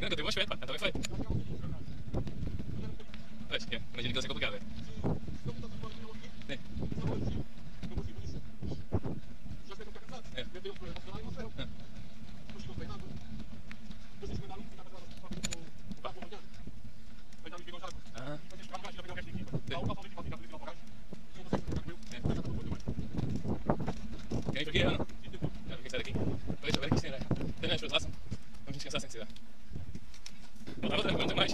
Ja, dat was vet, dat was vet. Weź, nie, na dzień klasę kopygawę. Nie. Yeah. Aber dann könnte man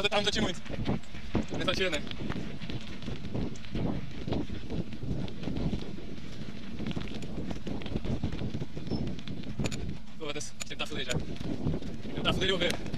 Então, tava não muito. Nem só tira, né? Foda-se, tentar fuder já. Tentar fuder e eu ver.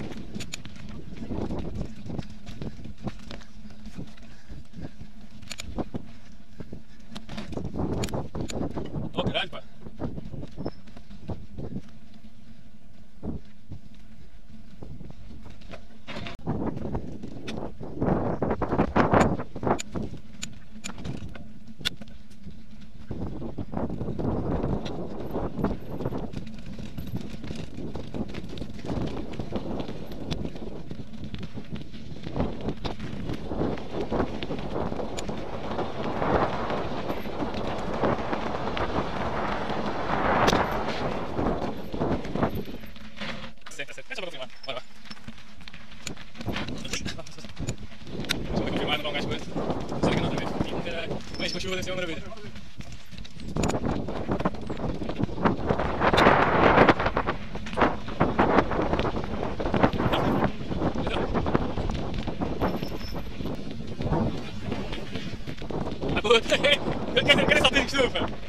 Senta, senta. Deixa eu confirmar. Bora lá. Deixa eu confirmar, não um esse. Não sei que não, outra vez. Caralho. Mas com chuva deve ser uma maravilha. Ah, puta. Quer dizer, quer saltar de? Senta, senta.